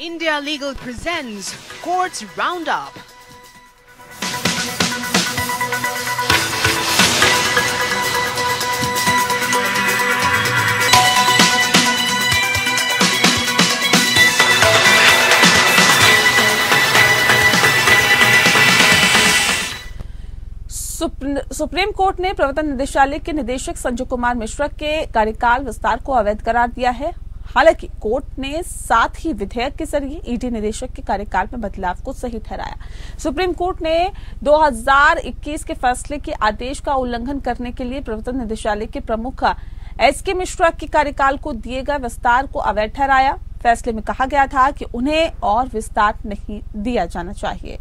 India Legal presents Courts Roundup. Supreme Court ने प्रवर्तन निदेशालय के निदेशक संजय कुमार मिश्रा के कार्यकाल विस्तार को अवैध करार दिया है हालाँकि कोर्ट ने साथ ही विधेयक के ज़रिए ईडी निदेशक के कार्यकाल में बदलाव को सही ठहराया। सुप्रीम कोर्ट ने 2021 के फैसले के आदेश का उल्लंघन करने के लिए प्रवर्तन निदेशालय के प्रमुख एस के मिश्रा के कार्यकाल को दिए गए विस्तार को अवैध ठहराया। फैसले में कहा गया था कि उन्हें और विस्तार नहीं दिया जाना चाहिए।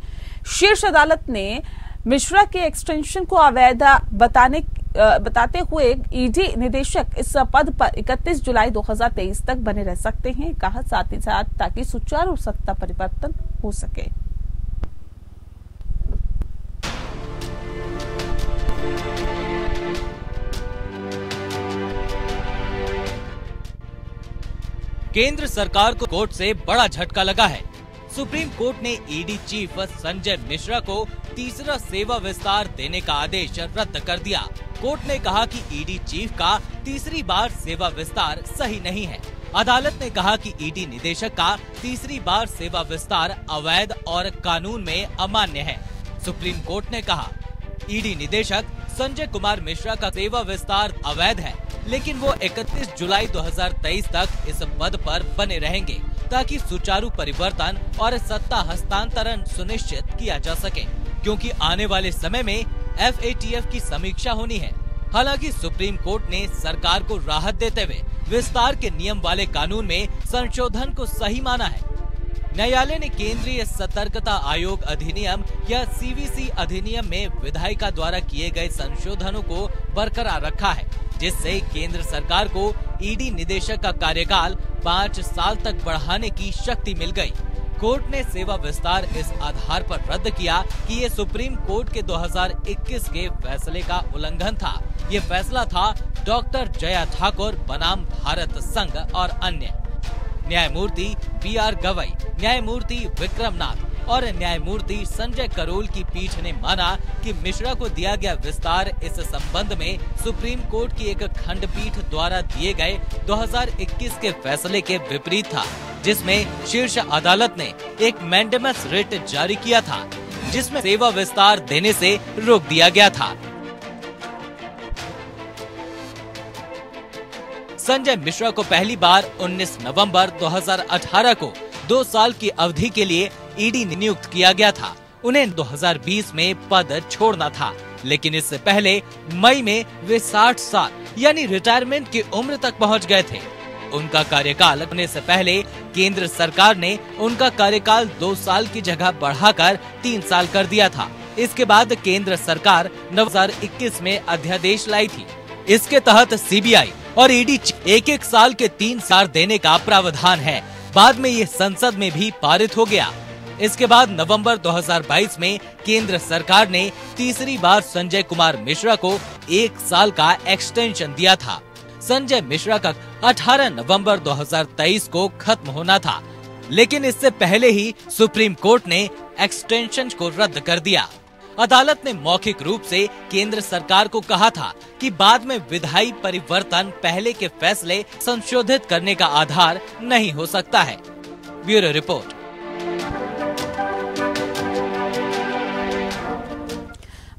शीर्ष अदालत ने मिश्रा के एक्सटेंशन को अवैध बताने बताते हुए ईडी निदेशक इस पद पर 31 जुलाई 2023 तक बने रह सकते हैं, कहा साथ ही साथ ताकि सुचारू सत्ता परिवर्तन हो सके। केंद्र सरकार को कोर्ट से बड़ा झटका लगा है। सुप्रीम कोर्ट ने ईडी चीफ संजय मिश्रा को तीसरा सेवा विस्तार देने का आदेश रद्द कर दिया। कोर्ट ने कहा कि ईडी चीफ का तीसरी बार सेवा विस्तार सही नहीं है। अदालत ने कहा कि ईडी निदेशक का तीसरी बार सेवा विस्तार अवैध और कानून में अमान्य है। सुप्रीम कोर्ट ने कहा, ईडी निदेशक संजय कुमार मिश्रा का सेवा विस्तार अवैध है, लेकिन वो 31 जुलाई 2023 तक इस पद पर बने रहेंगे, ताकि सुचारू परिवर्तन और सत्ता हस्तांतरण सुनिश्चित किया जा सके, क्योंकि आने वाले समय में एफएटीएफ की समीक्षा होनी है हालाँकि सुप्रीम कोर्ट ने सरकार को राहत देते हुए विस्तार के नियम वाले कानून में संशोधन को सही माना है न्यायालय ने केंद्रीय सतर्कता आयोग अधिनियम या सीवीसी अधिनियम में विधायिका द्वारा किए गए संशोधनों को बरकरार रखा है, जिससे केंद्र सरकार को ईडी निदेशक का कार्यकाल पाँच साल तक बढ़ाने की शक्ति मिल गई। कोर्ट ने सेवा विस्तार इस आधार पर रद्द किया कि ये सुप्रीम कोर्ट के 2021 के फैसले का उल्लंघन था। ये फैसला था डॉक्टर जया ठाकुर, बनाम भारत संघ और अन्य। न्यायमूर्ति बी आर गवई, न्यायमूर्ति विक्रम नाथ और न्यायमूर्ति संजय करोल की पीठ ने माना कि मिश्रा को दिया गया विस्तार इस संबंध में सुप्रीम कोर्ट की एक खंडपीठ द्वारा दिए गए 2021 के फैसले के विपरीत था। जिसमें शीर्ष अदालत ने एक मैंडेमस रिट जारी किया था, जिसमें सेवा विस्तार देने से रोक दिया गया था। संजय मिश्रा को पहली बार 19 नवंबर 2018 को दो साल की अवधि के लिए ईडी नियुक्त किया गया था। उन्हें 2020 में पद छोड़ना था, लेकिन इससे पहले मई में वे 60 साल, यानी रिटायरमेंट की उम्र तक पहुँच गए थे। उनका कार्यकाल होने से पहले केंद्र सरकार ने उनका कार्यकाल दो साल की जगह बढ़ाकर तीन साल कर दिया था। इसके बाद केंद्र सरकार 2021 में अध्यादेश लाई थी। इसके तहत सीबीआई और ईडी एक एक साल के तीन साल देने का प्रावधान है। बाद में ये संसद में भी पारित हो गया। इसके बाद नवंबर 2022 में केंद्र सरकार ने तीसरी बार संजय कुमार मिश्रा को एक साल का एक्सटेंशन दिया था। संजय मिश्रा का 18 नवंबर 2023 को खत्म होना था। लेकिन इससे पहले ही सुप्रीम कोर्ट ने एक्सटेंशन को रद्द कर दिया। अदालत ने मौखिक रूप से केंद्र सरकार को कहा था कि बाद में विधायी परिवर्तन पहले के फैसले संशोधित करने का आधार नहीं हो सकता है। Bureau report.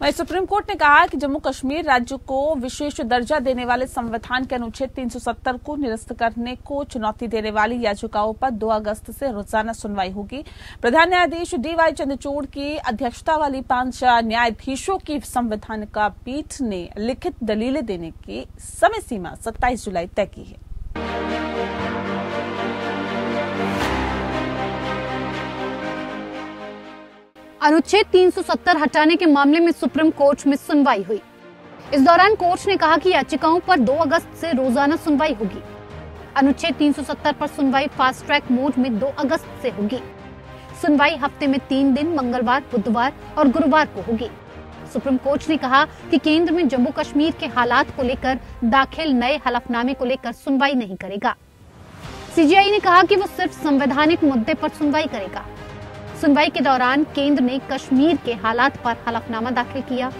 वहीं सुप्रीम कोर्ट ने कहा कि जम्मू कश्मीर राज्य को विशेष दर्जा देने वाले संविधान के अनुच्छेद 370 को निरस्त करने को चुनौती देने वाली याचिकाओं पर 2 अगस्त से रोज़ाना सुनवाई होगी। प्रधान न्यायाधीश डीवाई चंद्रचूड़ की अध्यक्षता वाली पाँच न्यायाधीशों की संविधान का पीठ ने लिखित दलीलें देने की समय सीमा सत्ताईस जुलाई तय की है। अनुच्छेद 370 हटाने के मामले में सुप्रीम कोर्ट में सुनवाई हुई। इस दौरान कोर्ट ने कहा कि याचिकाओं पर 2 अगस्त से रोज़ाना सुनवाई होगी। अनुच्छेद 370 पर सुनवाई फास्ट ट्रैक मोड में 2 अगस्त से होगी। सुनवाई हफ़्ते में तीन दिन, मंगलवार, बुधवार और गुरुवार को होगी। सुप्रीम कोर्ट ने कहा कि केंद्र में जम्मू कश्मीर के हालात को लेकर दाखिल नए हलफनामे को लेकर सुनवाई नहीं करेगा। सीजीआई ने कहा कि वो सिर्फ़ संवैधानिक मुद्दे पर सुनवाई करेगा। सुनवाई के दौरान केंद्र ने कश्मीर के हालात पर हलफनामा दाखिल किया।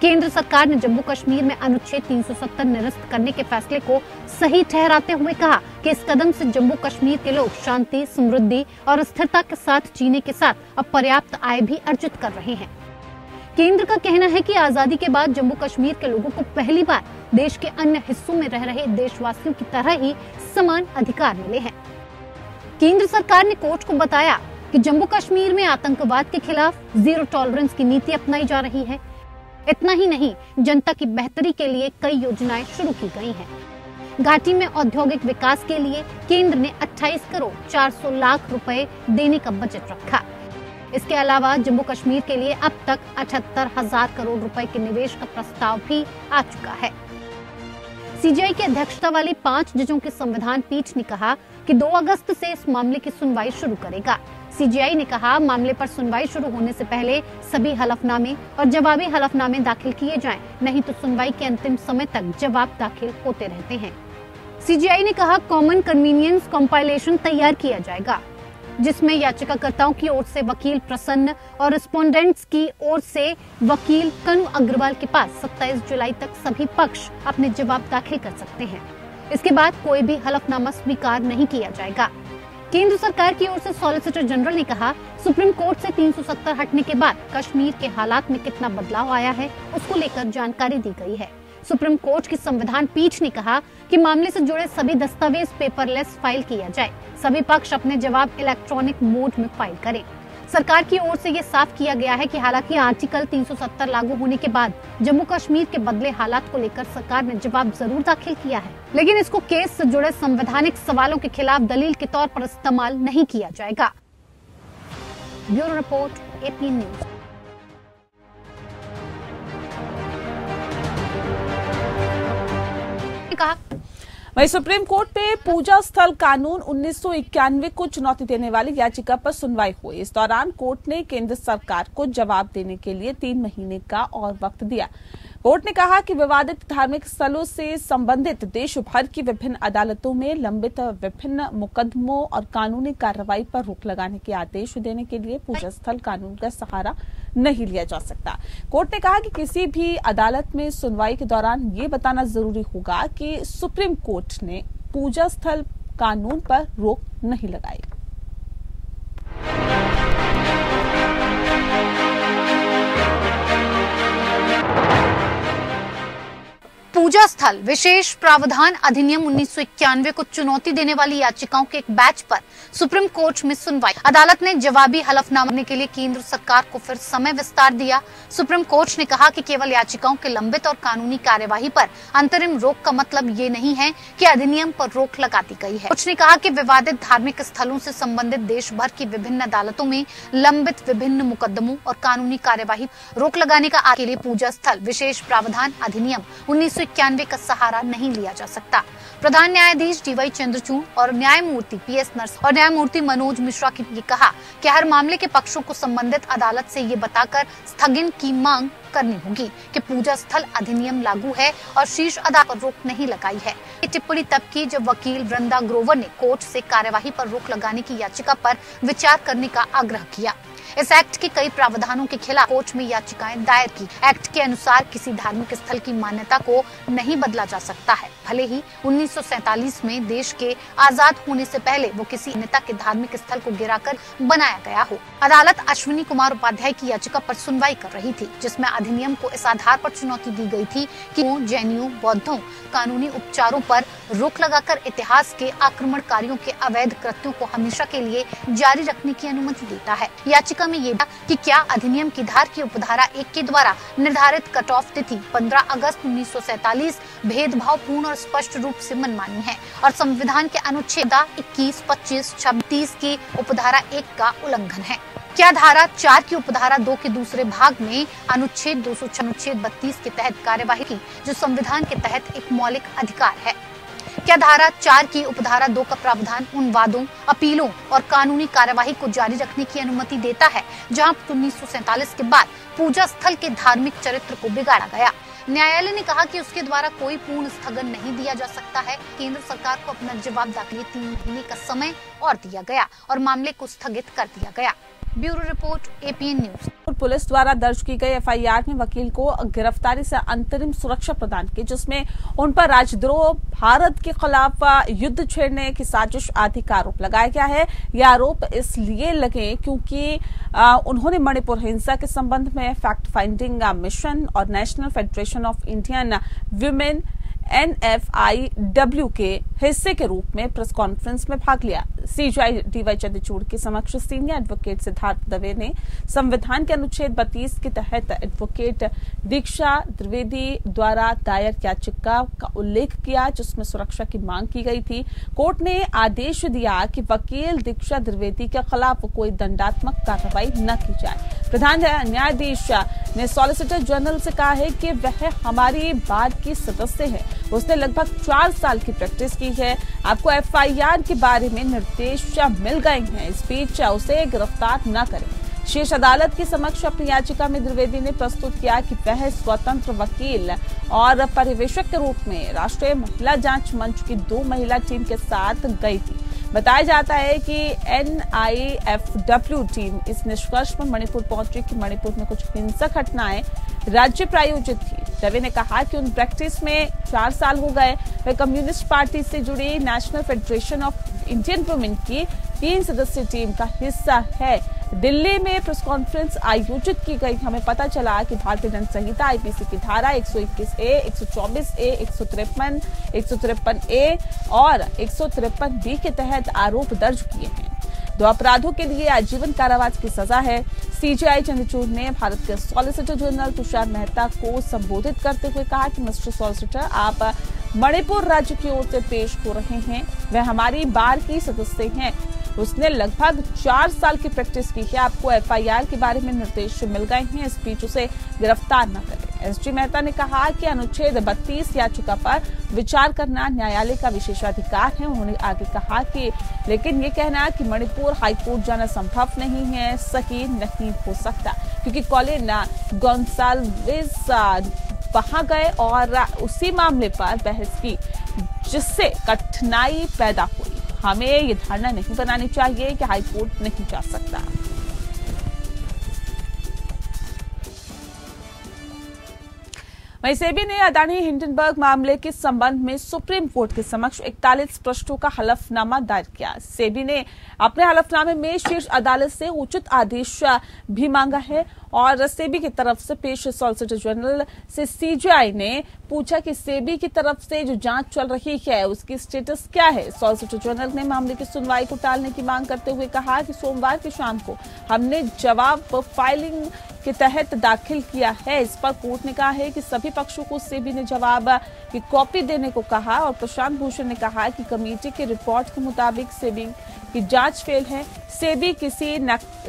केंद्र सरकार ने जम्मू कश्मीर में अनुच्छेद 370 निरस्त करने के फैसले को सही ठहराते हुए कहा कि इस कदम से जम्मू कश्मीर के लोग शांति, समृद्धि और स्थिरता के साथ जीने के साथ अब पर्याप्त आय भी अर्जित कर रहे हैं। केंद्र का कहना है कि आज़ादी के बाद जम्मू कश्मीर के लोगों को पहली बार देश के अन्य हिस्सों में रह रहे देशवासियों की तरह ही समान अधिकार मिले हैं। केंद्र सरकार ने कोर्ट को बताया कि जम्मू कश्मीर में आतंकवाद के खिलाफ ज़ीरो टॉलरेंस की नीति अपनाई जा रही है। इतना ही नहीं, जनता की बेहतरी के लिए कई योजनाएँ शुरू की गई हैं। घाटी में औद्योगिक विकास के लिए केंद्र ने 28 करोड़ 400 लाख रुपए देने का बजट रखा। इसके अलावा जम्मू कश्मीर के लिए अब तक अठहत्तर हज़ार करोड़ रुपए के निवेश का प्रस्ताव भी आ चुका है। सीजीआई की अध्यक्षता वाली पाँच जजों की संविधान पीठ ने कहा कि 2 अगस्त से इस मामले की सुनवाई शुरू करेगा। सीजीआई ने कहा मामले पर सुनवाई शुरू होने से पहले सभी हलफनामे और जवाबी हलफनामे दाखिल किए जाएँ, नहीं तो सुनवाई के अंतिम समय तक जवाब दाखिल होते रहते हैं। सीजीआई ने कहा कॉमन कन्वीनियंस कॉम्पाइलेशन तैयार किया जाएगा जिसमें याचिकाकर्ताओं की ओर से वकील प्रसन्न और रिस्पोंडेंट्स की ओर से वकील कनु अग्रवाल के पास 27 जुलाई तक सभी पक्ष अपने जवाब दाखिल कर सकते हैं। इसके बाद कोई भी हलफनामा स्वीकार नहीं किया जाएगा। केंद्र सरकार की ओर से सॉलिसिटर जनरल ने कहा, सुप्रीम कोर्ट से 370 हटने के बाद कश्मीर के हालात में कितना बदलाव आया है, उसको लेकर जानकारी दी गई है। सुप्रीम कोर्ट की संविधान पीठ ने कहा कि मामले से जुड़े सभी दस्तावेज़ पेपरलेस फ़ाइल किया जाए। सभी पक्ष अपने जवाब इलेक्ट्रॉनिक मोड में फ़ाइल करें। सरकार की ओर से ये साफ़ किया गया है कि हालाँकि आर्टिकल 370 लागू होने के बाद जम्मू कश्मीर के बदले हालात को लेकर सरकार ने जवाब ज़रूर दाखिल किया है। लेकिन इसको केस से जुड़े संवैधानिक सवालों के खिलाफ दलील के तौर पर इस्तेमाल नहीं किया जाएगा। Bureau report, AP news. कहा वहीं सुप्रीम कोर्ट में पूजा स्थल कानून उन्नीस सौ इक्यानवे को चुनौती देने वाली याचिका पर सुनवाई हुई। इस दौरान कोर्ट ने केंद्र सरकार को जवाब देने के लिए तीन महीने का और वक्त दिया। कोर्ट ने कहा कि विवादित धार्मिक स्थलों से संबंधित देश भर की विभिन्न अदालतों में लंबित विभिन्न मुकदमों और कानूनी कार्रवाई पर रोक लगाने के आदेश देने के लिए पूजा स्थल कानून का सहारा नहीं लिया जा सकता। कोर्ट ने कहा कि किसी भी अदालत में सुनवाई के दौरान ये बताना ज़रूरी होगा कि सुप्रीम कोर्ट ने पूजा स्थल कानून पर रोक नहीं लगाई। पूजा स्थल, विशेष प्रावधान अधिनियम उन्नीस सौ इक्यानवे को चुनौती देने वाली याचिकाओं के एक बैच पर सुप्रीम कोर्ट में सुनवाई। अदालत ने जवाबी हलफनामे के लिए केंद्र सरकार को फिर समय विस्तार दिया। सुप्रीम कोर्ट ने कहा कि केवल याचिकाओं के लंबित और कानूनी कार्यवाही पर अंतरिम रोक का मतलब ये नहीं है कि अधिनियम पर रोक लगा दी गई है। कोर्ट ने कहा कि विवादित धार्मिक स्थलों से संबंधित देश भर की विभिन्न अदालतों में लंबित विभिन्न मुकदमों और कानूनी कार्यवाही रोक लगाने का के लिए पूजा स्थल, विशेष प्रावधान अधिनियम उन्नीस का सहारा नहीं लिया जा सकता। प्रधान न्यायाधीश डीवाई चंद्रचूड़ और न्यायमूर्ति पी एस नर्स और न्यायमूर्ति मनोज मिश्रा ने कहा कि हर मामले के पक्षों को संबंधित अदालत से ये बताकर स्थगन की मांग करनी होगी कि पूजा स्थल अधिनियम लागू है और शीर्ष अदालत पर रोक नहीं लगाई है। ये टिप्पणी तब की जब वकील वृंदा ग्रोवर ने कोर्ट से कार्यवाही पर रोक लगाने की याचिका पर विचार करने का आग्रह किया। इस एक्ट के कई प्रावधानों के खिलाफ कोर्ट में याचिकाएँ दायर की। एक्ट के अनुसार किसी धार्मिक स्थल की मान्यता को नहीं बदला जा सकता है। भले ही उन्नीस में देश के आज़ाद होने से पहले वो किसी नेता के धार्मिक स्थल को गिराकर बनाया गया हो। अदालत अश्विनी कुमार उपाध्याय की याचिका पर सुनवाई कर रही थी, जिसमें अधिनियम को इस आधार पर चुनौती दी गई थी कि वो जैनियों बौद्धों, कानूनी उपचारों पर रोक लगाकर इतिहास के आक्रमणकारियों के अवैध कृत्यों को हमेशा के लिए जारी रखने की अनुमति देता है। याचिका में ये कि क्या अधिनियम की धार की उपधारा एक के द्वारा निर्धारित कट ऑफ़ तिथि 15 अगस्त उन्नीस भेदभाव पूर्ण और स्पष्ट रूप से मनमानी है और संविधान के अनुच्छेद इक्कीस, पच्चीस, छब्बीस की उपधारा एक का उल्लंघन है। क्या धारा चार की उपधारा दो के दूसरे भाग में अनुच्छेद दो सौ अनुच्छेद बत्तीस के तहत कार्यवाही की, जो संविधान के तहत एक मौलिक अधिकार है? क्या धारा चार की उपधारा, दो का प्रावधान, उन वादों, अपीलों और कानूनी कार्यवाही को जारी रखने की अनुमति देता है, जहाँ उन्नीस के बाद पूजा स्थल के धार्मिक चरित्र को बिगाड़ा गया। न्यायालय ने कहा कि उसके द्वारा कोई पूर्ण स्थगन नहीं दिया जा सकता है। केंद्र सरकार को अपना जवाब दाखिले तीन महीने का समय और दिया गया और मामले को स्थगित कर दिया गया। Bureau report APN news police द्वारा दर्ज की गई एफआईआर में वकील को गिरफ्तारी से अंतरिम सुरक्षा प्रदान की, जिसमें उन पर राजद्रोह, भारत के खिलाफ युद्ध छेड़ने की साजिश आदि का आरोप लगाया गया है। यह आरोप इसलिए लगे क्योंकि उन्होंने मणिपुर हिंसा के संबंध में फैक्ट फाइंडिंग मिशन और National Federation of Indian Women NFIW के हिस्से के रूप में प्रेस कॉन्फ्रेंस में भाग लिया। सीजीआई डीवाई चंद्रचूड़ के समक्ष सीनियर एडवोकेट सिद्धार्थ दवे ने संविधान के अनुच्छेद 32 के तहत एडवोकेट दीक्षा द्विवेदी द्वारा दायर याचिका का उल्लेख किया, जिसमें सुरक्षा की मांग की गई थी। कोर्ट ने आदेश दिया कि वकील दीक्षा द्विवेदी के खिलाफ कोई दंडात्मक कार्रवाई न की जाए। प्रधान न्यायाधीश ने सॉलिसिटर जनरल से कहा है कि वह हमारी बार की सदस्य है। उसने लगभग चार साल की प्रैक्टिस की है। आपको एफआईआर के बारे में निर्देश मिल गए हैं। इस बीच उसे गिरफ़्तार न करें। शीर्ष अदालत के समक्ष अपनी याचिका में द्विवेदी ने प्रस्तुत किया कि वह स्वतंत्र वकील और परिवेशक के रूप में राष्ट्रीय महिला जाँच मंच की दो महिला टीम के साथ गई थी। बताया जाता है कि एनआईएफडब्ल्यू टीम इस निष्कर्ष पर मणिपुर पहुँची कि मणिपुर में कुछ हिंसक घटनाएँ राज्य प्रायोजित थी। रवि ने कहा कि उन प्रैक्टिस में चार साल हो गए। वे कम्युनिस्ट पार्टी से जुड़ी National Federation of Indian Women की तीन सदस्यीय टीम का हिस्सा है। दिल्ली में प्रेस कॉन्फ्रेंस आयोजित की गई। हमें पता चला कि भारतीय दंड संहिता आईपीसी की धारा 121 ए 124 ए, एक सौ तिरपन, एक ए और एक सौ तिरपन बी के तहत आरोप दर्ज किए हैं। दो अपराधों के लिए आजीवन कारावास की सजा है। सीजीआई चंद्रचूड़ ने भारत के सॉलिसिटर जनरल तुषार मेहता को संबोधित करते हुए कहा कि, मिस्टर सॉलिसिटर आप मणिपुर राज्य की ओर से पेश हो रहे हैं। वह हमारी बार की सदस्य हैं। उसने लगभग चार साल की प्रैक्टिस की है। आपको एफआईआर के बारे में निर्देश मिल गए हैं। इस बीच उसे गिरफ़्तार न करें। एसडी मेहता ने कहा कि अनुच्छेद 32 याचिका पर विचार करना न्यायालय का विशेषाधिकार है। उन्होंने आगे कहा कि, लेकिन ये कहना कि मणिपुर हाईकोर्ट जाना संभव नहीं है, सही नहीं हो सकता। क्योंकि कॉलिन गोन्साल्विस वहाँ गए और उसी मामले पर बहस की, जिससे कठिनाई पैदा हुई। हमें ये धारणा नहीं बनानी चाहिए कि हाईकोर्ट नहीं जा सकता। वहीं सेबी ने अदानी हिंडनबर्ग मामले के संबंध में सुप्रीम कोर्ट के समक्ष इकतालीस पृष्ठों का हलफनामा दायर किया। सेबी ने अपने हलफनामे में शीर्ष अदालत से उचित आदेश भी मांगा है और सेबी की तरफ़ से पेश सॉलिसिटर जनरल से सीजीआई ने पूछा कि सेबी की तरफ़ से जो जाँच चल रही है, उसकी स्टेटस क्या है? सॉलिसिटर जनरल ने मामले की सुनवाई को टालने की मांग करते हुए कहा कि सोमवार की शाम को हमने जवाब फाइलिंग के तहत दाखिल किया है। इस पर कोर्ट ने कहा है कि सभी पक्षों को सेबी ने जवाब, की कॉपी देने को कहा और प्रशांत भूषण ने कहा कि कमेटी के रिपोर्ट के मुताबिक सेबी की जाँच फेल है। सेबी किसी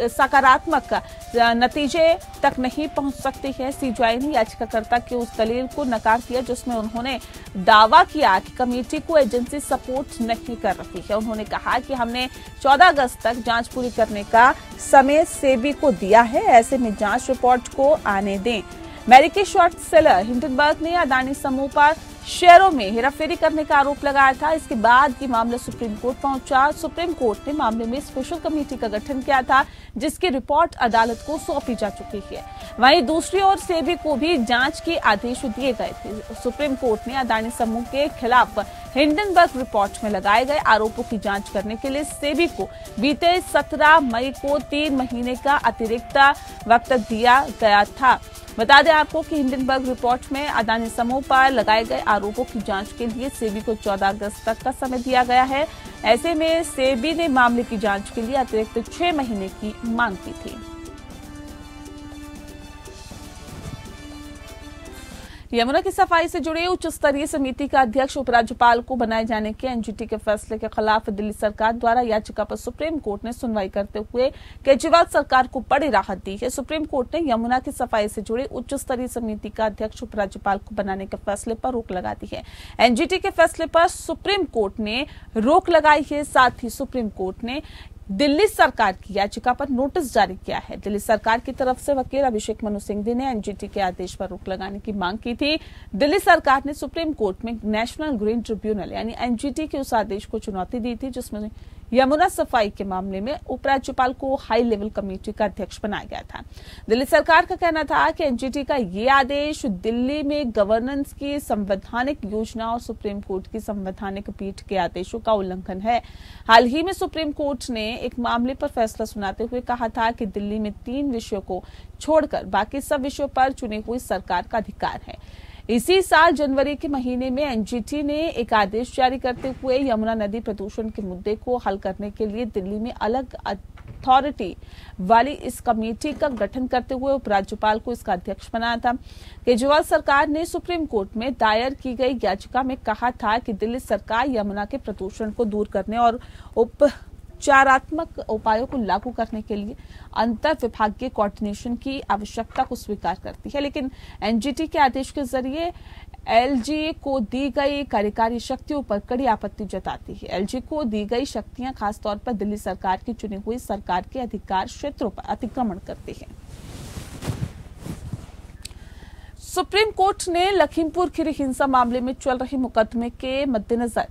सकारात्मक नतीजे तक नहीं पहुँच सकती है। सीजीआई ने याचिकाकर्ता की उस दलील को नकार दिया, जिसमें उन्होंने दावा किया कि कमेटी को एजेंसी सपोर्ट नहीं कर रही है। उन्होंने कहा कि हमने 14 अगस्त तक जाँच पूरी करने का समय सेबी को दिया है। ऐसे में जाँच रिपोर्ट को आने दें। अमेरिकी शॉर्ट सेलर, हिंडनबर्ग ने अदानी समूह पर शेयरों में हेराफेरी करने का आरोप लगाया था। इसके बाद ये मामला सुप्रीम कोर्ट पहुँचा। सुप्रीम कोर्ट ने मामले में स्पेशल कमेटी का गठन किया था, जिसकी रिपोर्ट अदालत को सौंपी जा चुकी है। वहीं दूसरी ओर सेबी को भी जाँच के आदेश दिए गए थे। सुप्रीम कोर्ट ने अदानी समूह के खिलाफ हिंडनबर्ग रिपोर्ट में लगाए गए आरोपों की जाँच करने के लिए सेबी को बीते 17 मई को तीन महीने का अतिरिक्त वक्त दिया गया था। बता दें आपको कि हिंडनबर्ग रिपोर्ट में अदानी समूह पर लगाए गए आरोपों की जाँच के लिए सेबी को 14 अगस्त तक का समय दिया गया है। ऐसे में सेबी ने मामले की जाँच के लिए अतिरिक्त छह महीने की मांग की थी। यमुना की सफ़ाई से जुड़े उच्च स्तरीय समिति का अध्यक्ष उपराज्यपाल को बनाए जाने के एनजीटी के फैसले के खिलाफ दिल्ली सरकार द्वारा याचिका पर सुप्रीम कोर्ट ने सुनवाई करते हुए केजरीवाल सरकार को बड़ी राहत दी है। सुप्रीम कोर्ट ने यमुना की सफ़ाई से जुड़े उच्च स्तरीय समिति का अध्यक्ष उपराज्यपाल को बनाने के फैसले पर रोक लगा दी है। एनजीटी के फैसले पर सुप्रीम कोर्ट ने रोक लगाई है, साथ ही सुप्रीम कोर्ट ने दिल्ली सरकार की याचिका पर नोटिस जारी किया है। दिल्ली सरकार की तरफ़ से वकील अभिषेक मनु सिंघवी ने एनजीटी के आदेश पर रोक लगाने की मांग की थी। दिल्ली सरकार ने सुप्रीम कोर्ट में नेशनल ग्रीन ट्रिब्यूनल यानी एनजीटी के उस आदेश को चुनौती दी थी, जिसमें यमुना सफ़ाई के मामले में उपराज्यपाल को हाई लेवल कमेटी का अध्यक्ष बनाया गया था। दिल्ली सरकार का कहना था कि एनजीटी का ये आदेश दिल्ली में गवर्नेंस की संवैधानिक योजना और सुप्रीम कोर्ट की संवैधानिक पीठ के आदेशों का उल्लंघन है। हाल ही में सुप्रीम कोर्ट ने एक मामले पर फैसला सुनाते हुए कहा था कि दिल्ली में तीन विषयों को छोड़कर बाकी सब विषयों पर चुनी हुई सरकार का अधिकार है। इसी साल जनवरी के महीने में एनजीटी ने एक आदेश जारी करते हुए यमुना नदी प्रदूषण के मुद्दे को हल करने के लिए दिल्ली में अलग अथॉरिटी वाली इस कमेटी का गठन करते हुए उपराज्यपाल को इसका अध्यक्ष बनाया था। केजरीवाल सरकार ने सुप्रीम कोर्ट में दायर की गई याचिका में कहा था कि दिल्ली सरकार यमुना के प्रदूषण को दूर करने और उप उपचारात्मक उपायों को लागू करने के लिए अंतर विभागीय कोऑर्डिनेशन की आवश्यकता को स्वीकार करती है। लेकिन एनजीटी के आदेश के ज़रिए एलजी को दी गई कार्यकारी शक्तियों पर कड़ी आपत्ति जताती है। एलजी को दी गई शक्तियाँ खासतौर पर दिल्ली सरकार की चुनी हुई सरकार के अधिकार क्षेत्रों पर अतिक्रमण करती है। सुप्रीम कोर्ट ने लखीमपुर खीरी हिंसा मामले में चल रहे मुकदमे के मद्देनजर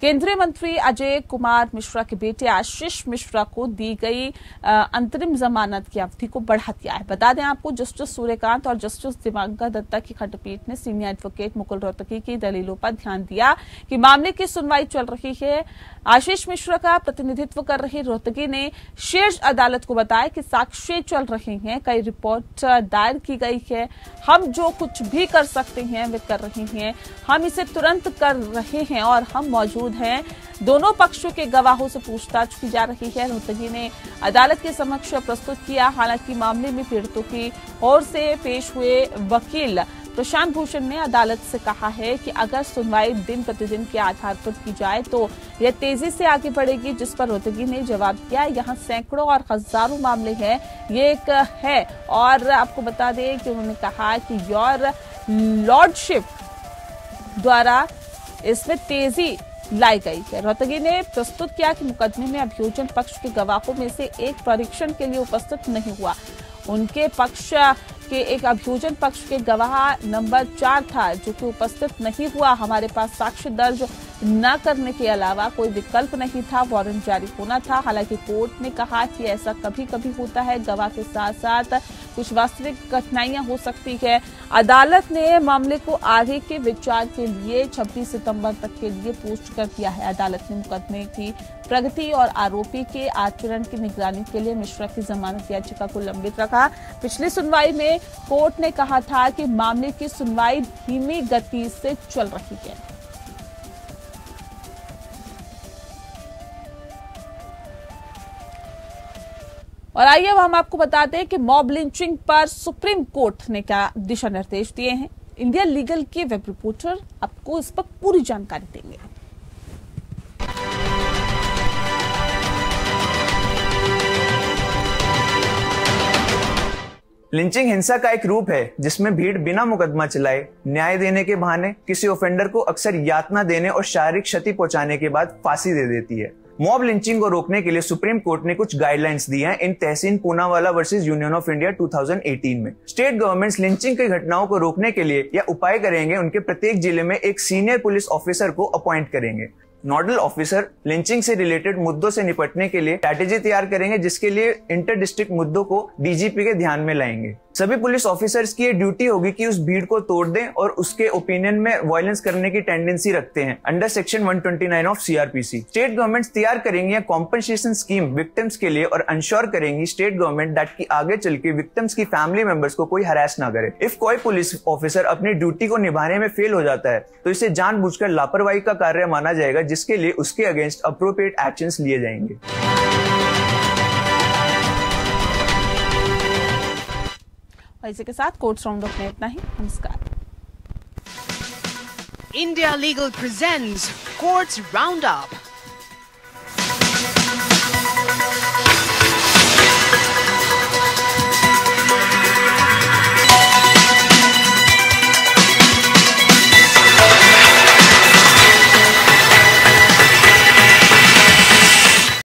केंद्रीय मंत्री अजय कुमार मिश्रा के बेटे आशीष मिश्रा को दी गई अंतरिम जमानत की अवधि को बढ़ा दिया है। बता दें आपको, जस्टिस सूर्यकांत और जस्टिस दिवांकर दत्ता की खंडपीठ ने सीनियर एडवोकेट मुकुल रोहतगी की दलीलों पर ध्यान दिया कि मामले की सुनवाई चल रही है। आशीष मिश्रा का प्रतिनिधित्व कर रही रोहतगी ने शीर्ष अदालत को बताया कि साक्ष्य चल रहे हैं, कई रिपोर्ट दायर की गई है। हम जो कुछ भी कर सकते हैं, वे कर रहे हैं। हम इसे तुरंत कर रहे हैं और हम मौजूद हैं। दोनों पक्षों के गवाहों से पूछताछ की जा रही है। रोहतगी ने अदालत के समक्ष प्रस्तुत किया। हालाँकि मामले में पीड़ितों की ओर से पेश हुए वकील प्रशांत भूषण ने अदालत से कहा है कि अगर सुनवाई दिन प्रतिदिन के आधार पर की जाए तो यह तेज़ी से आगे बढ़ेगी, जिस पर रोहतगी ने जवाब दिया, यहाँ सैकड़ों और हज़ारों मामले हैं। ये एक है। और आपको बता दें कि उन्होंने कहा कि योर लॉर्डशिप द्वारा इसमें तेज़ी लाई गई है। रोहतगी ने प्रस्तुत किया कि मुकदमे में अभियोजन पक्ष के गवाहों में से एक परीक्षण के लिए उपस्थित नहीं हुआ। उनके पक्ष के एक अभियोजन पक्ष के गवाह नंबर चार था, जो कि उपस्थित नहीं हुआ। हमारे पास साक्ष्य दर्ज न करने के अलावा कोई विकल्प नहीं था वारंट जारी होना था। हालाँकि कोर्ट ने कहा कि ऐसा कभी कभी होता है, गवाह के साथ साथ कुछ वास्तविक कठिनाइयाँ हो सकती है। अदालत ने मामले को आगे के विचार के लिए 26 सितंबर तक के लिए पोस्ट कर दिया है। अदालत ने मुकदमे की प्रगति और आरोपी के आचरण की निगरानी के लिए मिश्रा की जमानत याचिका को लंबित रखा। पिछली सुनवाई में कोर्ट ने कहा था कि मामले की सुनवाई धीमी गति से चल रही है। और आइए अब हम आपको बताते हैं कि मॉब लिंचिंग पर सुप्रीम कोर्ट ने क्या दिशा निर्देश दिए हैं। इंडिया लीगल के वेब रिपोर्टर आपको इस पर पूरी जानकारी देंगे। लिंचिंग हिंसा का एक रूप है, जिसमें भीड़ बिना मुकदमा चलाए, न्याय देने के बहाने किसी ऑफेंडर को अक्सर यातना देने और शारीरिक क्षति पहुँचाने के बाद फांसी दे देती है। मॉब लिंचिंग को रोकने के लिए सुप्रीम कोर्ट ने कुछ गाइडलाइंस दी हैं in Tehseen Poonawalla versus Union of India 2018 में। स्टेट गवर्नमेंट्स लिंचिंग की घटनाओं को रोकने के लिए या उपाय करेंगे, उनके प्रत्येक ज़िले में एक सीनियर पुलिस ऑफिसर को अपॉइंट करेंगे। नोडल ऑफिसर लिंचिंग से रिलेटेड मुद्दों से निपटने के लिए स्ट्रैटेजी तैयार करेंगे, जिसके लिए इंटर डिस्ट्रिक्ट मुद्दों को डीजीपी के ध्यान में लाएँगे। सभी पुलिस ऑफिसर्स की ये ड्यूटी होगी कि उस भीड़ को तोड़ दें और उसके ओपिनियन में वायलेंस करने की टेंडेंसी रखते हैं under section 129 of CrPC state governments तैयार करेंगी कॉम्पनसेशन स्कीम विक्टिम्स के लिए और अंश्योर करेंगी स्टेट गवर्नमेंट दैट की आगे चल के विक्टिम्स की फैमिली मेंबर्स को कोई हरास ना करे। इफ़ कोई पुलिस ऑफिसर अपनी ड्यूटी को निभाने में फेल हो जाता है तो इसे जानबूझकर लापरवाही का कार्य माना जाएगा जिसके लिए उसके अगेंस्ट अप्रोप्रिएट एक्शन लिए जाएँगे। और इसी के साथ कोर्ट्स राउंड अप में इतना ही। नमस्कार। India Legal presents courts round Roundup.